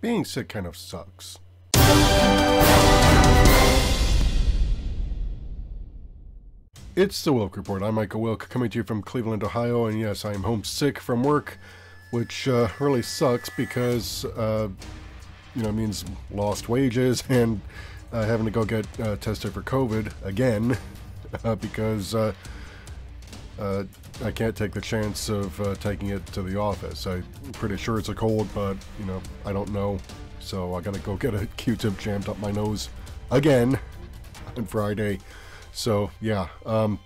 being sick kind of sucks. It's the Wilk Report. I'm Michael Wilk, coming to you from Cleveland, Ohio, and yes, I am homesick from work, which uh, really sucks because, uh, you know, it means lost wages and uh, having to go get uh, tested for COVID again uh, because uh, I can't take the chance of taking it to the office. I'm pretty sure it's a cold, but, you know, I don't know, so I gotta go get a Q-tip jammed up my nose again on Friday. So, yeah. Um,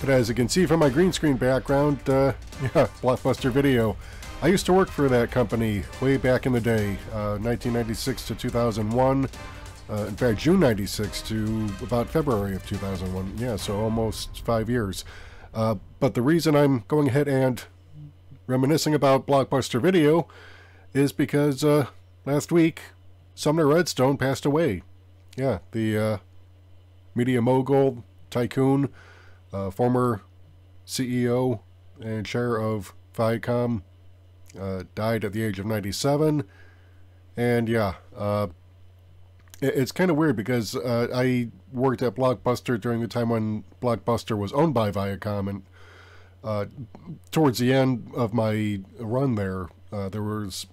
but as you can see from my green screen background, uh, yeah, Blockbuster Video. I used to work for that company way back in the day, uh, 1996 to 2001. Uh, in fact, June 96 to about February of 2001. Yeah, so almost five years. Uh, but the reason I'm going ahead and reminiscing about Blockbuster Video is because uh, last week, Sumner Redstone passed away. Yeah, the uh, media mogul, tycoon, uh, former CEO and chair of Viacom, uh, died at the age of 97. And yeah, uh, it's kind of weird because uh, I worked at Blockbuster during the time when Blockbuster was owned by Viacom. And uh, towards the end of my run there, uh, there was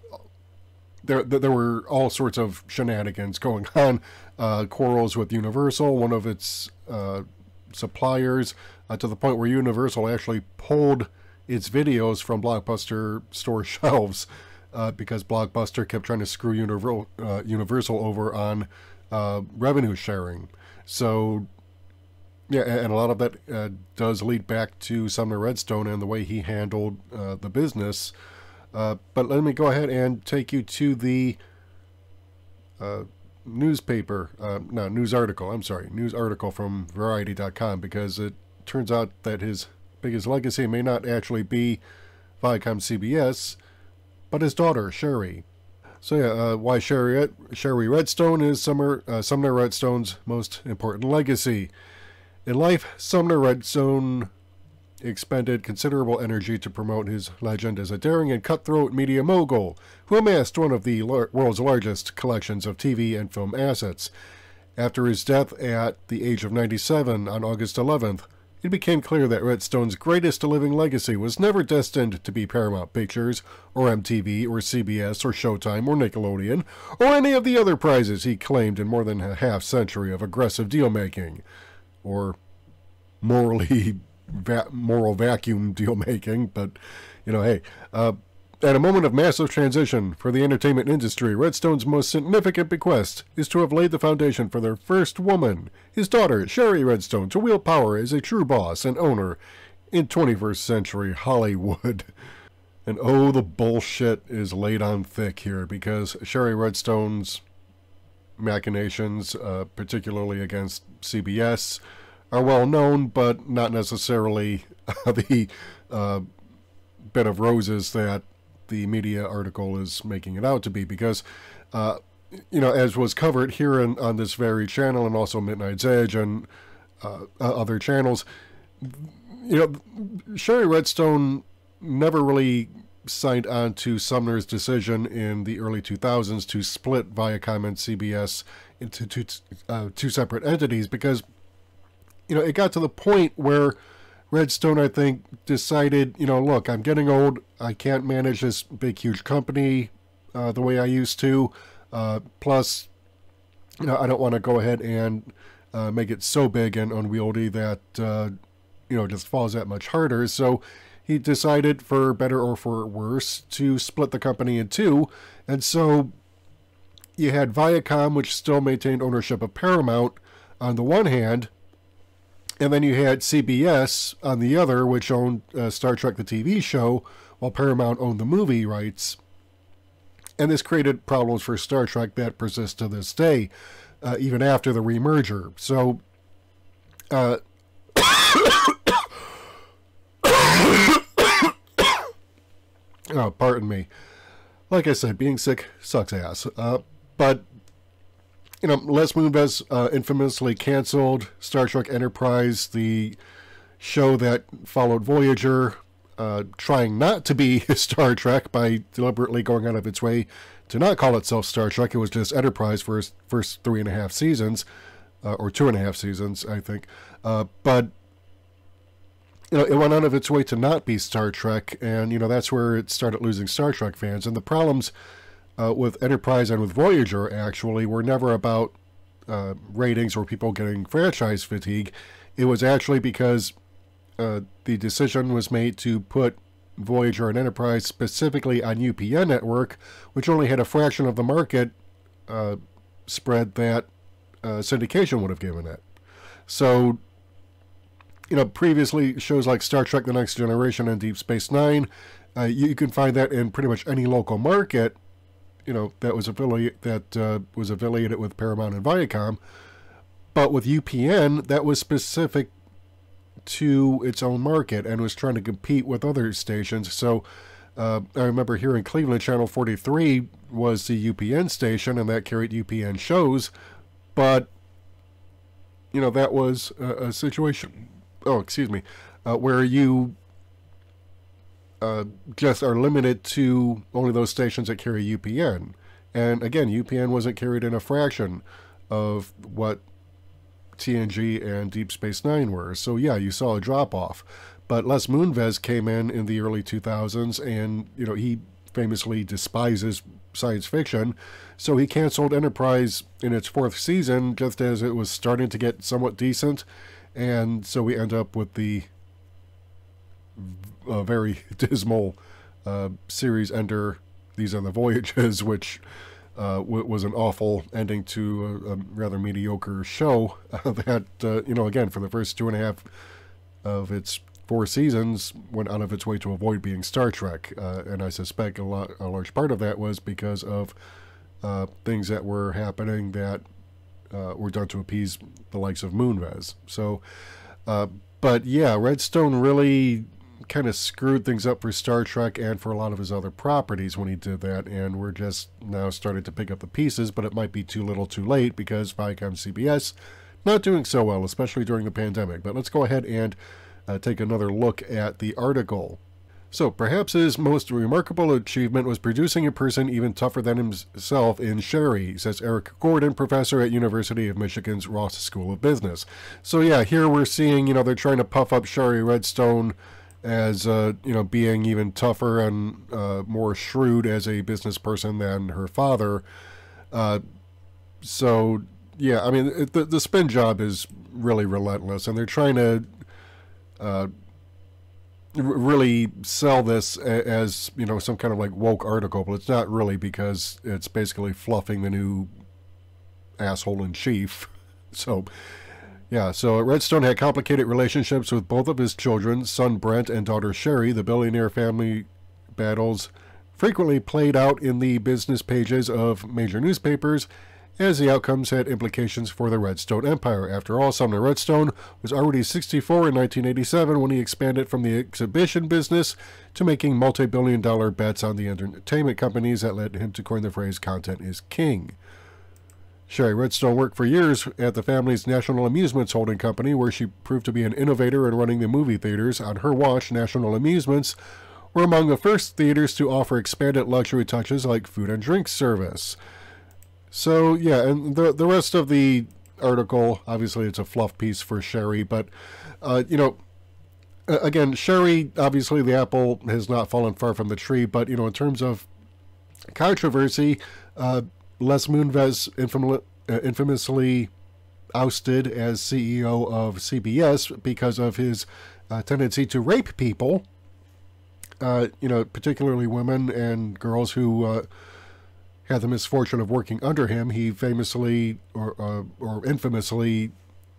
there there were all sorts of shenanigans going on, uh, quarrels with Universal, one of its uh, suppliers, uh, to the point where Universal actually pulled its videos from Blockbuster store shelves uh, because Blockbuster kept trying to screw Universal, uh, Universal over on uh, revenue sharing. So. Yeah, and a lot of that does lead back to Sumner Redstone and the way he handled the business. Uh, but let me go ahead and take you to the uh, newspaper, uh, no, news article, I'm sorry, news article from Variety.com because it turns out that his biggest legacy may not actually be Viacom CBS, but his daughter, Shari. So yeah, uh, why Sherry, Shari Redstone is Sumner, uh, Sumner Redstone's most important legacy. In life, Sumner Redstone expended considerable energy to promote his legend as a daring and cutthroat media mogul who amassed one of the world's largest collections of TV and film assets. After his death at the age of 97 on August 11th, it became clear that Redstone's greatest living legacy was never destined to be Paramount Pictures, or MTV, or CBS, or Showtime, or Nickelodeon, or any of the other prizes he claimed in more than a half century of aggressive deal making, or morally va moral vacuum deal making, but you know, hey, uh, at a moment of massive transition for the entertainment industry, Redstone's most significant bequest is to have laid the foundation for their first woman, his daughter, Shari Redstone, to wield power as a true boss and owner in 21st century Hollywood. And oh, the bullshit is laid on thick here because Shari Redstone's machinations, uh, particularly against CBS, are well known, but not necessarily the uh, bed of roses that the media article is making it out to be. Because, uh, you know, as was covered here in, on this very channel and also Midnight's Edge and uh, other channels, you know, Shari Redstone never really signed on to Sumner's decision in the early 2000s to split Viacom and CBS into two, uh, two separate entities because you know, it got to the point where Redstone, I think, decided, you know, look, I'm getting old. I can't manage this big, huge company uh, the way I used to. Uh, plus, you know, I don't want to go ahead and uh, make it so big and unwieldy that, uh, you know, just falls that much harder. So he decided, for better or for worse, to split the company in two. And so you had Viacom, which still maintained ownership of Paramount on the one hand, and then you had CBS on the other, which owned uh, Star Trek the TV show, while Paramount owned the movie rights. And this created problems for Star Trek that persist to this day, uh, even after the remerger. So, uh, oh, pardon me. Like I said, being sick sucks ass. Uh, but you know, Les Moonves uh, infamously canceled Star Trek Enterprise, the show that followed Voyager, uh, trying not to be Star Trek by deliberately going out of its way to not call itself Star Trek. It was just Enterprise for its first three and a half seasons, uh, or two and a half seasons, I think. Uh, but you know, it went out of its way to not be Star Trek, and you know that's where it started losing Star Trek fans. And the problems uh, with Enterprise and with Voyager actually were never about uh, ratings or people getting franchise fatigue. It was actually because uh, the decision was made to put Voyager and Enterprise specifically on UPN network, which only had a fraction of the market uh, spread that uh, syndication would have given it. So, you know, previously shows like Star Trek: The Next Generation and Deep Space Nine, uh, you can find that in pretty much any local market. You know that was affiliate that uh, was affiliated with Paramount and Viacom, but with UPN that was specific to its own market and was trying to compete with other stations. So uh, I remember here in Cleveland, Channel 43 was the UPN station, and that carried UPN shows. But, you know, that was a, a situation, oh, excuse me, uh, where you uh, just are limited to only those stations that carry UPN. And again, UPN wasn't carried in a fraction of what TNG and Deep Space Nine were. So yeah, you saw a drop off. But Les Moonves came in in the early 2000s, and you know he famously despises science fiction, so he canceled Enterprise in its fourth season just as it was starting to get somewhat decent, and so we end up with the uh, very dismal uh, series ender. These are the voyages, which uh, was an awful ending to a, a rather mediocre show uh, that, uh, you know, again, for the first two and a half of its four seasons, went out of its way to avoid being Star Trek. Uh, and I suspect a, lot, a large part of that was because of uh, things that were happening that uh, were done to appease the likes of Moonves. So, but yeah, Redstone really kind of screwed things up for Star Trek and for a lot of his other properties when he did that, and we're just now starting to pick up the pieces, but it might be too little too late because Viacom CBS not doing so well, especially during the pandemic. But let's go ahead and uh, take another look at the article. So, perhaps his most remarkable achievement was producing a person even tougher than himself in Shari, says Erik Gordon, professor at University of Michigan's Ross School of Business. So, yeah, here we're seeing, you know, they're trying to puff up Shari Redstone as uh, you know being even tougher and uh, more shrewd as a business person than her father. Uh, so yeah, I mean it, the the spin job is really relentless, and they're trying to uh, really sell this as you know some kind of like woke article, but it's not really because it's basically fluffing the new asshole in chief. So yeah, so Redstone had complicated relationships with both of his children, son Brent and daughter Shari. The billionaire family battles frequently played out in the business pages of major newspapers, as the outcomes had implications for the Redstone empire. After all, Sumner Redstone was already 64 in 1987 when he expanded from the exhibition business to making multi billion dollar bets on the entertainment companies that led him to coin the phrase content is king. Shari Redstone worked for years at the family's National Amusements Holding Company, where she proved to be an innovator in running the movie theaters. On her watch, National Amusements were among the first theaters to offer expanded luxury touches like food and drink service. So, yeah, and the, the rest of the article, obviously it's a fluff piece for Shari, but, uh, you know, again, Shari, obviously the apple has not fallen far from the tree, but, you know, in terms of controversy, uh, Les Moonves uh, infamously ousted as CEO of CBS because of his uh, tendency to rape people, uh, you know, particularly women and girls who uh, had the misfortune of working under him. He famously or, uh, or infamously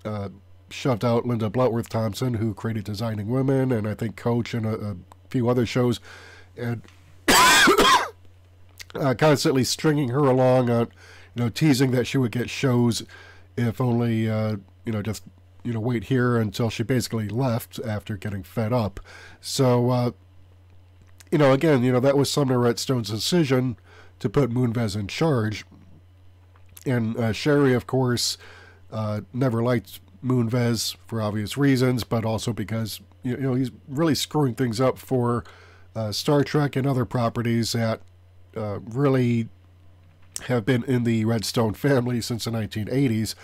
uh, shoved out Linda Bloodworth Thomason, who created Designing Women and I think Coach and a, a few other shows. And uh, constantly stringing her along on, you know, teasing that she would get shows if only, uh, you know, just, you know, wait here until she basically left after getting fed up. So, uh, you know, again, you know, that was Sumner Redstone's decision to put Moonves in charge. And uh, Shari, of course, uh, never liked Moonves for obvious reasons, but also because you know, he's really screwing things up for uh, Star Trek and other properties that uh, really have been in the Redstone family since the 1980s.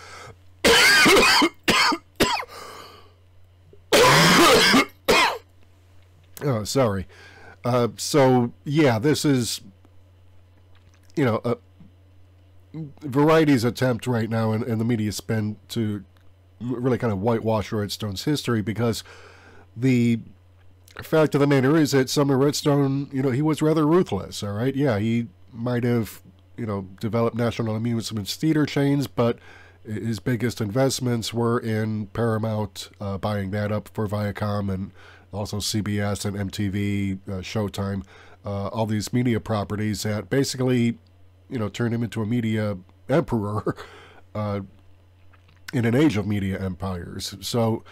oh, sorry. Uh, so, yeah, this is, you know, a Variety's attempt right now and, and the media spin to really kind of whitewash Redstone's history because the fact of the matter is that Sumner Redstone, you know, he was rather ruthless, all right? Yeah, he might have, you know, developed national amusements theater chains, but his biggest investments were in Paramount, uh, buying that up for Viacom and also CBS and MTV, uh, Showtime, uh, all these media properties that basically, you know, turned him into a media emperor uh, in an age of media empires. So,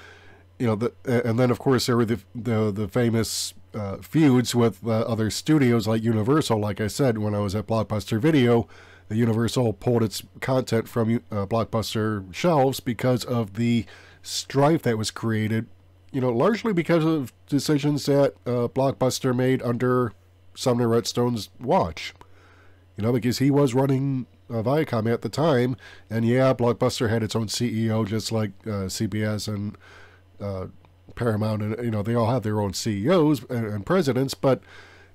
you know, the, and then of course there were the the, the famous uh, feuds with uh, other studios like Universal. Like I said, when I was at Blockbuster Video, the Universal pulled its content from uh, Blockbuster shelves because of the strife that was created. You know, largely because of decisions that uh, Blockbuster made under Sumner Redstone's watch. You know, because he was running uh, Viacom at the time, and yeah, Blockbuster had its own CEO, just like uh, CBS and uh, Paramount, and you know they all have their own CEOs and, and, presidents. But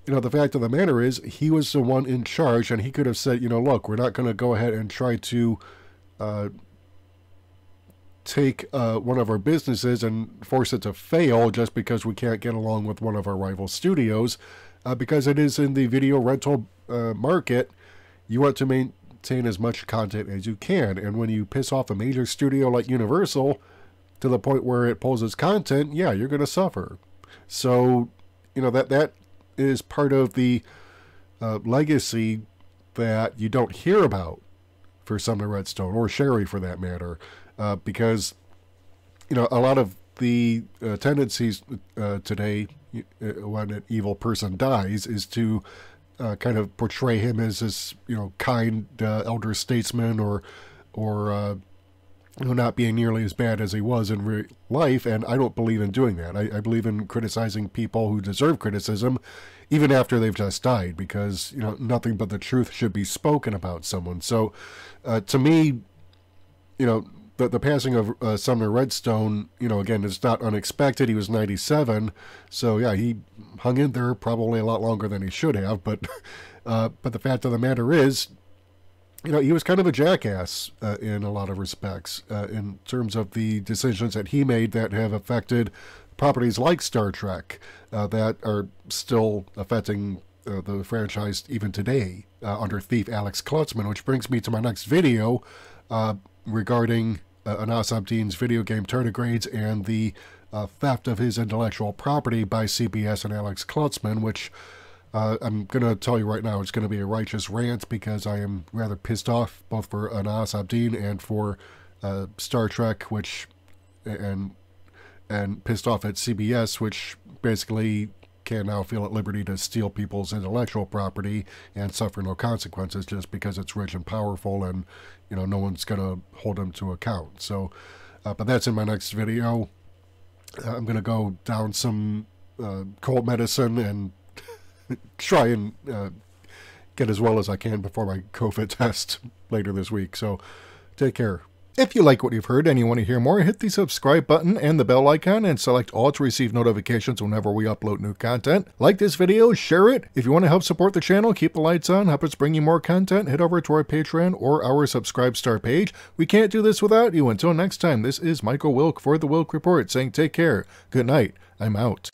you know the fact of the matter is, he was the one in charge, and he could have said, you know, look, we're not going to go ahead and try to uh, take uh, one of our businesses and force it to fail just because we can't get along with one of our rival studios, uh, because it is in the video rental uh, market. You want to maintain as much content as you can, and when you piss off a major studio like Universal to the point where it its content, yeah, you're going to suffer. So, you know, that that is part of the uh, legacy that you don't hear about for Sumner Redstone or Shari for that matter, uh, because, you know, a lot of the uh, tendencies uh, today uh, when an evil person dies is to uh, kind of portray him as this, you know, kind elder statesman or, or not being nearly as bad as he was in real life, and I don't believe in doing that. I, I, believe in criticizing people who deserve criticism, even after they've just died, because you know nothing but the truth should be spoken about someone. So, uh, to me, you know, the the passing of uh, Sumner Redstone, you know, again, is not unexpected. He was 97, so yeah, he hung in there probably a lot longer than he should have. But, uh, but the fact of the matter is, you know, he was kind of a jackass uh, in a lot of respects uh, in terms of the decisions that he made that have affected properties like Star Trek uh, that are still affecting uh, the franchise even today uh, under thief Alex Klutzman, which brings me to my next video uh, regarding Anas Abdin's video game tardigrades and the theft of his intellectual property by CBS and Alex Klutzman, which uh, I'm going to tell you right now, it's going to be a righteous rant because I am rather pissed off both for Anas Abdin and for uh, Star Trek, which and and pissed off at CBS, which basically can now feel at liberty to steal people's intellectual property and suffer no consequences just because it's rich and powerful, and you know no one's going to hold them to account. So, uh, but that's in my next video. I'm going to go down some uh, cold medicine and try and uh, get as well as I can before my COVID test later this week. So take care. If you like what you've heard and you want to hear more, hit the subscribe button and the bell icon and select all to receive notifications whenever we upload new content. Like this video, share it. If you want to help support the channel, keep the lights on, help us bring you more content, head over to our Patreon or our Subscribe Star page. We can't do this without you. Until next time, this is Michael Wilk for The Wilk Report saying take care, good night, I'm out.